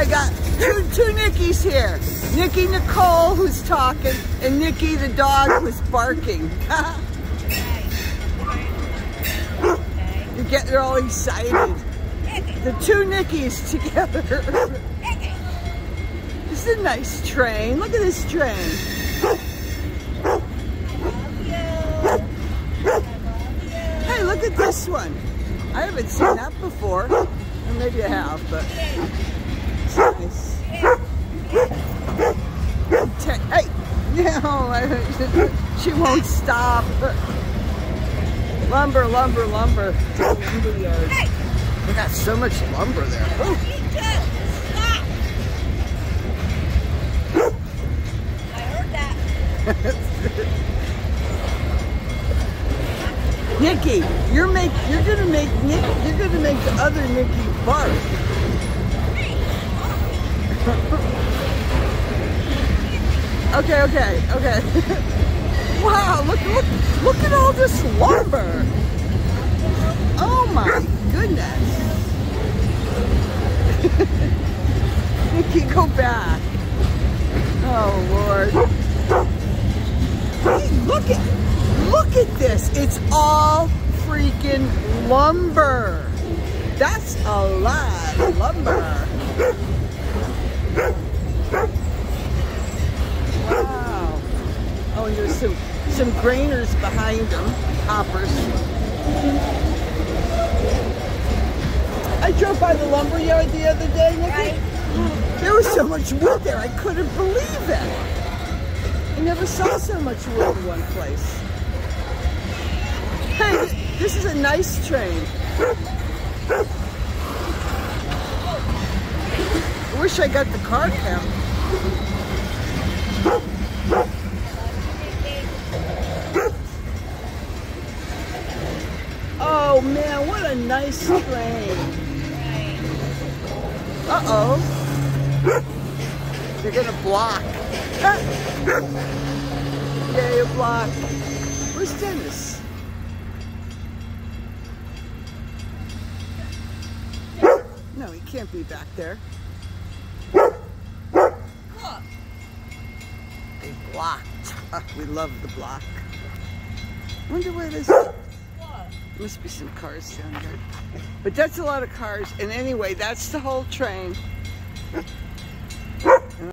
I got two, two Nickies here. Nikki Nicole, who's talking, and Nikki the dog, who's barking. you get, they're all excited. The two Nickies together. this is a nice train. Look at this train. Hey, look at this one. I haven't seen that before. Well, maybe I have, but... Hey, no, she won't stop. Lumber, lumber, lumber. Lumber. They got so much lumber there. Ooh. Nikki, you're make you're gonna make Nick you're gonna make the other Nikki bark. Okay, okay, okay. wow, look look look at all this lumber. Oh my goodness. Nikki, go back. Oh Lord. Hey, look at, look at this. It's all freaking lumber. That's a lot of lumber. Wow. Oh, and there's some, some grainers behind them, hoppers. I drove by the lumber yard the other day, Nikki. Right. There was so much wood there, I couldn't believe it. I never saw so much wood in one place. Hey, this is a nice train. I wish I got the car count. Oh man, what a nice train. Uh-oh. They're gonna block. yeah, you're blocked. Where's Dennis? No, he can't be back there. They blocked. we love the block. Wonder where this. Must be some cars down there. But that's a lot of cars. And anyway, that's the whole train.